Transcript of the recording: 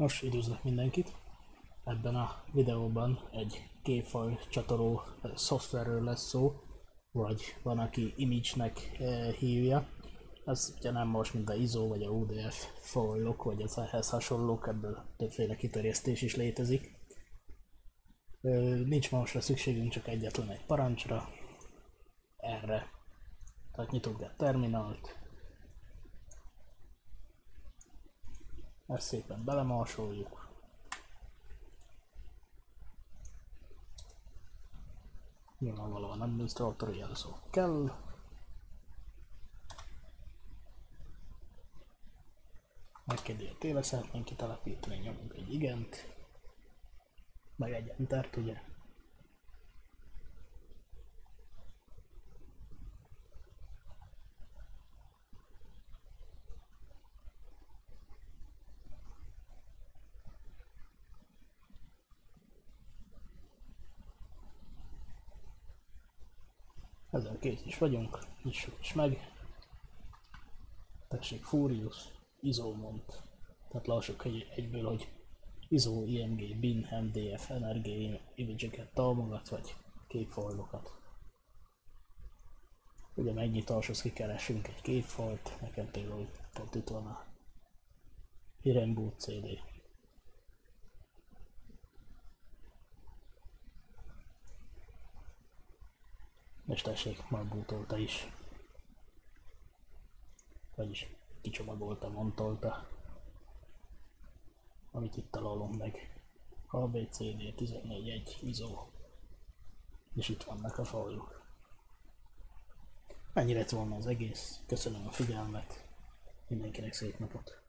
Most üdvözlök mindenkit! Ebben a videóban egy képfaj csatoló szoftverről lesz szó, vagy van, aki image-nek hívja. Ez ugye nem most, mint a ISO vagy a UDF fajlok, vagy az ehhez hasonlók, ebből többféle kiterjesztés is létezik. Nincs másra szükségünk, csak egyetlen egy parancsra, erre. Tehát nyitunk egy terminált, Ezt szépen belemarsoljuk. Nyilvánvalóan adminisztrátor jelszó kell. Hogy tényleg szeretnénk kitelepíteni, nyomunk egy igent. Meg egy entert, ugye? Ezzel kész is vagyunk, nyissuk is meg. Tessék, Furious, Isomont. Tehát lássuk egy, egyből, hogy ISO, IMG, BIN, MDF, NRG image-eket támogat, vagy képfajlokat. Ugye megnyitáshoz kikeresünk egy képfajt, nekem például pont itt van a Iremboot CD. És tessék, megbútolta is. Vagyis kicsomagolta, montolta. Amit itt találunk meg. HBCD 14.1 ISO. És itt vannak a fajok. Ennyire lett volna az egész. Köszönöm a figyelmet. Mindenkinek szép napot.